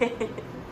嘿嘿。